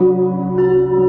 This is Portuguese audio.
Música